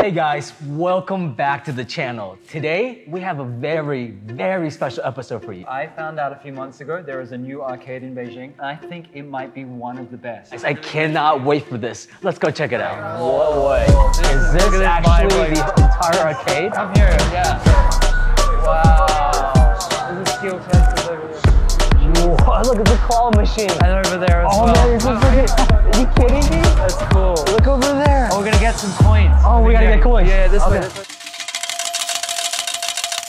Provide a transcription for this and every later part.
Hey guys, welcome back to the channel. Today we have a very, very special episode for you. I found out a few months ago there is a new arcade in Beijing, and I think it might be one of the best. I cannot wait for this. Let's go check it out. What way? Is this actually the entire arcade? Come here, yeah. Wow. There's a skill test. Whoa, look at the claw machine. And over there as Oh well. man, is freaking, are you kidding me? That's cool. Look over there. Oh, we're gonna get some coins. Oh, we gotta get coins. Yeah, this way. This way.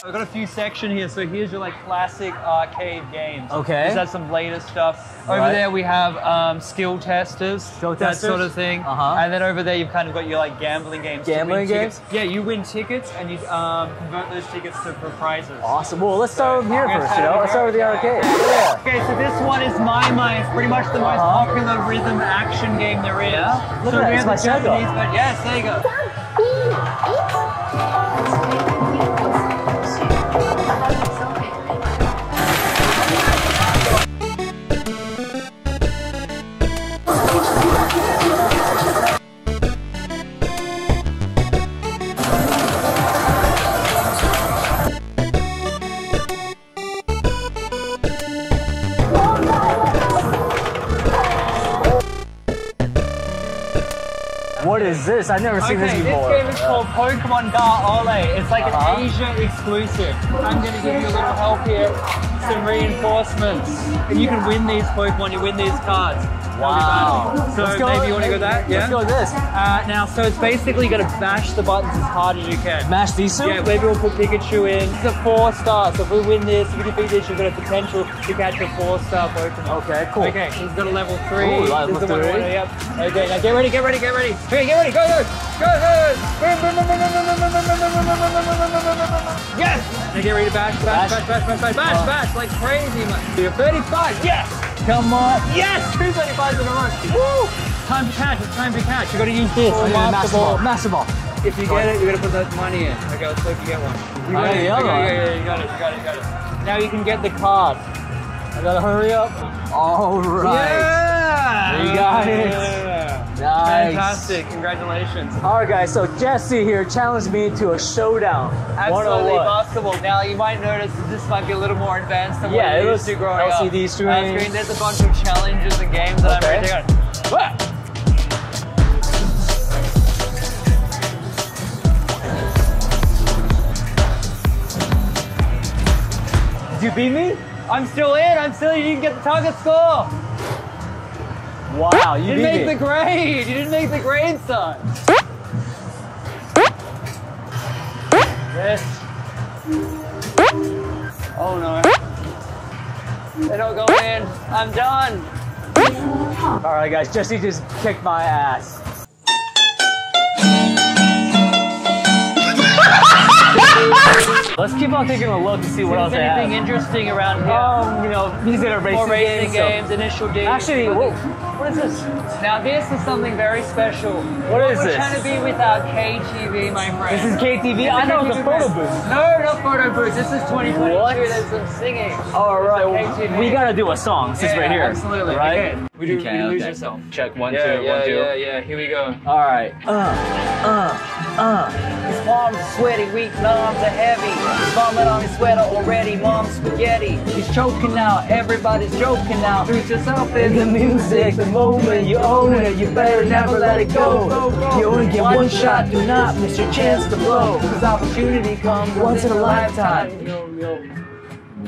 I've got a few section here. So here's your like classic arcade games. Okay. This has some later stuff. Over Right. there we have um, skill testers, Skill that testers? sort of thing. Uh-huh. And then over there you've kind of got your like gambling games. Gambling tickets. games? Yeah, you win tickets and you um, convert those tickets to for prizes. Awesome. Well, let's start over here first, you know? Let's start with the arcade. Yeah. Okay, so this one is Maimai. It's pretty much the most Uh-huh. popular rhythm action game there is. Yeah? Look so at that, it's have by the Sega. Japanese, but yeah, What is this? I've never seen this Okay, this before. game is called Pokemon Ga-Olé. It's like Uh-huh. an Asia exclusive. I'm going to give you a little help here, some reinforcements. And you can win these Pokemon, you win these cards. Wow. So Let's go- maybe you want to go that? Yeah? Let's go with this. Uh, now, so it's basically you got to bash the buttons as hard as you can. Mash these two? Yeah, maybe we'll put Pikachu in. It's a four star, so if we win this, if we defeat this, you've got a potential to catch a four star Pokemon. Okay, cool. Okay, he's got a level three. Ooh, This level is the three. wanna- Yep. Okay, now get ready, get ready, get ready. Okay, get ready, go, go, go, go. Boom, boom, boom, boom, boom, boom, boom, boom, boom, boom, boom, boom, boom, boom, boom, boom, boom. Yes! Now get ready to bash, bash, Bash. bash, bash, bash, bash, bash, Oh. bash, like crazy, man. So you're 35, yes! Come on, yes! Two 35s in a row. Woo! Time to catch, it's time to catch. You gotta use this. Oh, yeah, master ball. Master ball. If you get it, you're gonna put that money in. Okay, let's hope you get one. You I got the other okay, one. yeah, yeah, you got it, you got it, you got it. Now you can get the card. I gotta hurry up. All right. Yeah! You got it. Nice. Fantastic, congratulations. All right, guys. So Jesse here challenged me to a showdown. Absolutely possible. Now you might notice that this might be a little more advanced than Yeah, what it used to growing LCD up. screen. Uh, screen. There's a bunch of challenges and games that Okay. I'm ready to go. Wah! Did you beat me? I'm still in. I'm still. You didn't get the target score. Wow, you You didn't make me. the grade. You didn't make the grade, son. Yes. Oh no. They don't go in. I'm done. All right, guys. Jesse just kicked my ass. Let's keep on taking a look to see what else Is they anything have. interesting around here? Um, you know, these racing, More racing games. so- initial D. Actually, whoa, what is this? Now this is something very special. What is We're this? trying to be with our KTV, my friend. This is KTV. I know it's a photo booth. No, not photo booth. This is 2022. What? There's some singing. All right, KTV. we gotta do a song. This is Yeah, right here. Absolutely. Right? Okay. We do. Okay, you lose okay. yourself. Check one, yeah, two, yeah, one, two. yeah, yeah. Here we go. All right. Uh, uh, uh. His palms are sweaty, weak arms are heavy. His vomit on his sweater already, mom's spaghetti. He's choking now, everybody's joking now. Lose yourself in The music, the moment you own it, you better never let it go. You only get one shot, do not miss your chance to blow. Cause opportunity comes Once in a lifetime.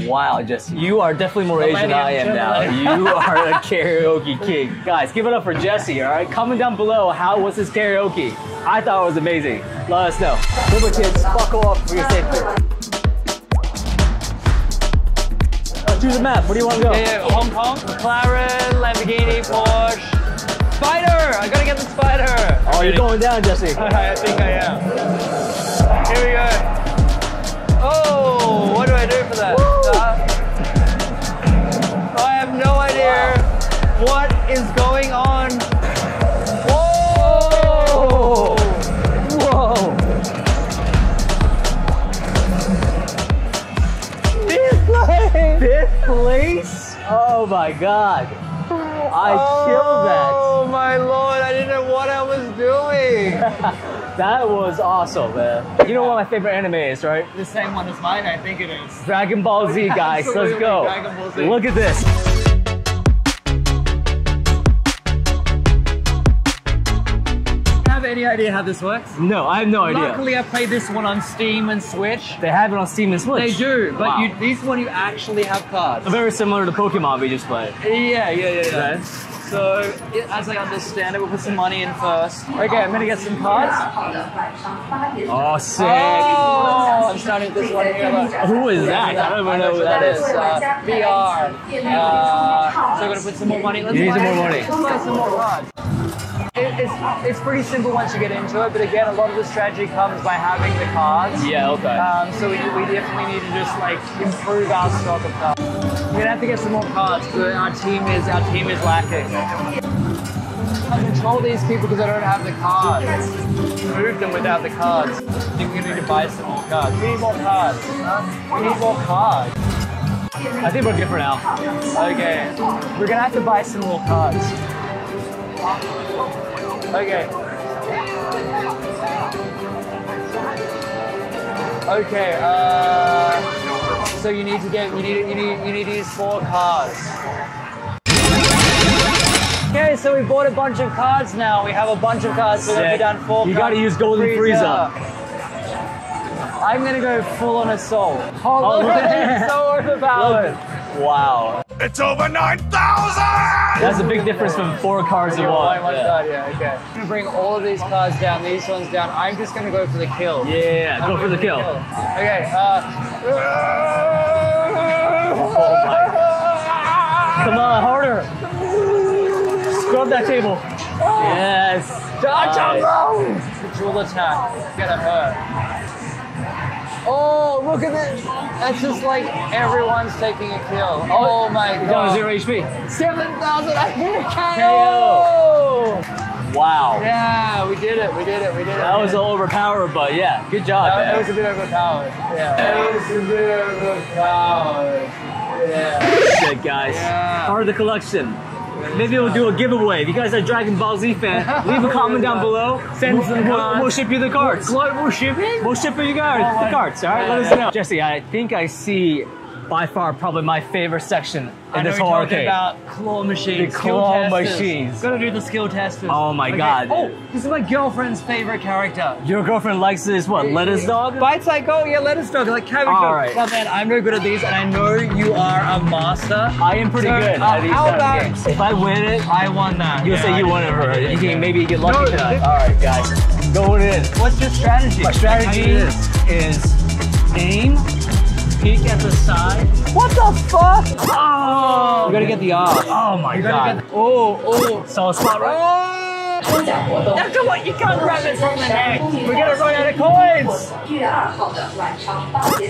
Wow, Jesse, you are definitely more Asian than I am now. You are a karaoke king. Guys, give it up for Jesse, all right? Comment down below how was his karaoke. I thought it was amazing. Let us know. Remember, kids, buckle up for your safety. Uh, choose a map. Where do you want to go? Yeah, yeah, Hong Kong, McLaren, Lamborghini, Porsche. Spider! I gotta get the spider! Oh, you're going down, Jesse. I think I am. Here we go. Oh, is going on. Whoa! Whoa! This place! Fifth place? Oh my god. I killed that. Oh my lord, I didn't know what I was doing. that was awesome, man. You know what my favorite anime is, right? The same one as mine, I think it is. Dragon Ball Z, guys. Let's go. Dragon Ball Z. Look at this. Any idea how this works? No, I have no idea. Luckily, I played this one on Steam and Switch. They have it on Steam and Switch. They do, but Wow. you, this one you actually have cards. Very similar to Pokemon we just played. Yeah, yeah, yeah, yeah. Right. So, it, as I understand it, we'll put some money in first. Okay, I'm gonna get some cards. Oh, sick. Oh, I'm starting this one here. Look. Who is that? I don't even know who that is. Uh, VR. Uh, so we're gonna put some more money. Let's You need some more money. Let's buy some more cards. It, it's, it's pretty simple once you get into it, but again, a lot of the strategy comes by having the cards. Yeah, okay. Um, so we, we definitely need to just like improve our stock of cards. We're gonna have to get some more cards because our team is our team is lacking. I control these people because I don't have the cards. Move them without the cards. I think we're gonna need to buy some more cards. We need more cards. We need more cards. I think we're good for now. Okay. We're gonna have to buy some more cards. Okay. Okay, uh so you need to get you need you need you need to use four cards. Okay, so we bought a bunch of cards now. We have a bunch of cards, so we're gonna Sick. down four You gotta use Golden Frieza. I'm gonna go full on assault. Oh, Oh, at so overpowered. Wow. It's over 9,000! That's a big difference from four cars in Yeah, one. one Yeah. card, yeah, okay. I'm gonna bring all of these cars down, these ones down. I'm just gonna go for the kill. Yeah, I'm go for the kill. Okay, uh. Come on, harder. Scrub that table. Yes. Dodge Nice. The dual attack. Gonna hurt. Oh, look at this. That's just like everyone's taking a kill. Oh my Down to god. zero HP. 7,000. I hit a KO. KO. Wow. Yeah, we did it. We did it. We did it. That was a little overpowered, but yeah, good job, That, that was a bit overpowered. Yeah. That was a bit overpowered. Yeah. Sick, guys. Yeah. Part of the collection. Maybe we'll do a giveaway. If you guys are a Dragon Ball Z fan, leave a comment down below. Send We'll- some we'll, uh, we'll ship you the cards. Global shipping? We'll ship you guys, the cards, all right? Let us know. Jesse, I think I see by far probably my favorite section in I in know this you're talking arcade. about claw machines. The skill claw testers. machines. Gotta do the skill testers. Oh my God. Oh, this is my girlfriend's favorite character. Your girlfriend likes this, what, lettuce dog? Bites like, oh yeah, lettuce dog, like cabbage All dog. right. But man, I'm no good at these, and I know you are a master. I am pretty So, good uh, at these how kind about- games. If I win it, I won that. you'll Yeah, say I you won it for Yeah, You can maybe get lucky No, tonight. this- All right, guys, going in. What's your strategy? My strategy you is aim, peek at the side. What the fuck? Oh! You gotta get the off. Oh my You're god. oh, oh. Saw a spot right? After what you can't grab it from the neck. We're gonna run out of coins.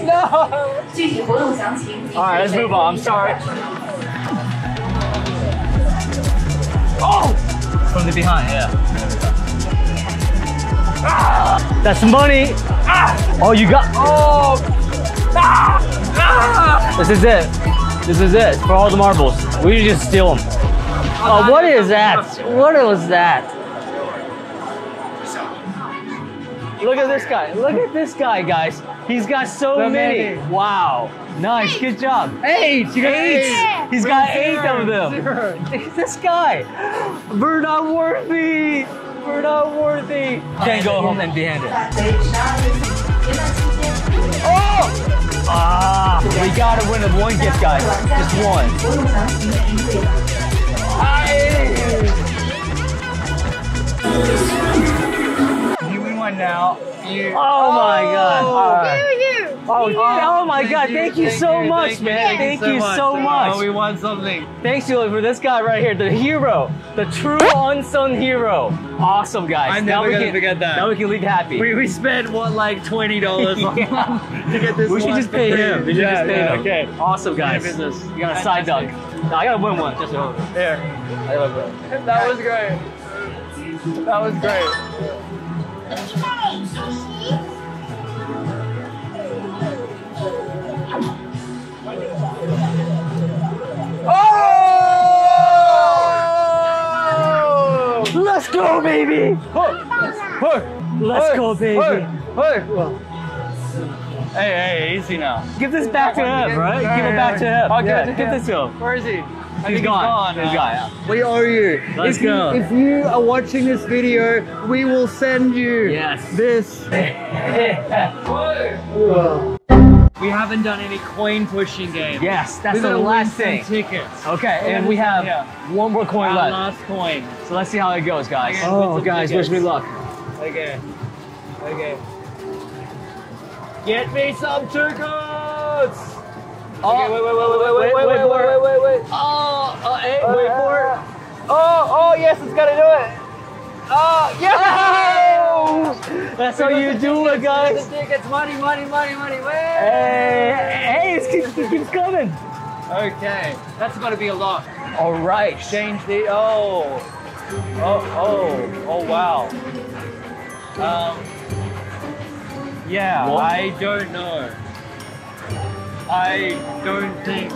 No. All right, let's move on. I'm sorry. Oh! From the behind, yeah. Ah! That's money. Ah! Oh, you got. Oh. This is it. This is it for all the marbles. We just steal them. Oh, what is that? What was that? Look at this guy. Look at this guy, guys. He's got so many. Wow. Nice. Good job. Eight. You got eight. eight. He's got eight of them. this guy. We're not worthy. We're not worthy. Can't go home empty handed. Oh! Ah, we gotta win with one gift, guys. Just one. Aye. You win one now. You. Oh, my God. Oh, Oh, Oh, oh my God. Thank you so much, thank man. Thank you so Oh, much. we won something. Thanks you for this guy right here, the hero, the true unsung hero. Awesome, guys. I'm now never we gonna can, forget that. Now we can leave happy. We, we spent what like twenty dollars on Yeah. to get this. We should just pay him. We should Yeah, just pay yeah, him. Okay. Awesome, guys. You got a side dunk. No, I gotta win one. Just over. There. I love it. That was great. That was great. Oh! Let's go, baby. Let's go, baby. Hey, hey, easy now. Give this back to him, right? Give it back to him. Okay, Yeah, to give this to him. Where is he? I He's think gone. He's He's gone. gone. yeah. We owe you. Let's if go. You, if you are watching this video, we will send you Yes. this. we haven't done any coin pushing game. Yes, that's We're the last thing. Tickets. Okay, and we have Yeah. one more coin Our left. last coin. So let's see how it goes, guys. Okay, Oh, guys, wish me luck. Okay. Okay. Get me some tickets. Oh, Okay, wait, wait, wait, wait, wait, wait, wait, wait, wait, wait, wait. Oh, uh, hey, wait for it. Oh, oh, yes, it's gonna do it. Oh, yes! That's how you do it, guys. Tickets, money, money, money, money. Hey, hey, it keeps, it keeps coming. Okay, that's gonna be a lot. All right. Change the. Oh. Oh, oh, oh, wow. Um. Yeah, What? I don't know. I don't think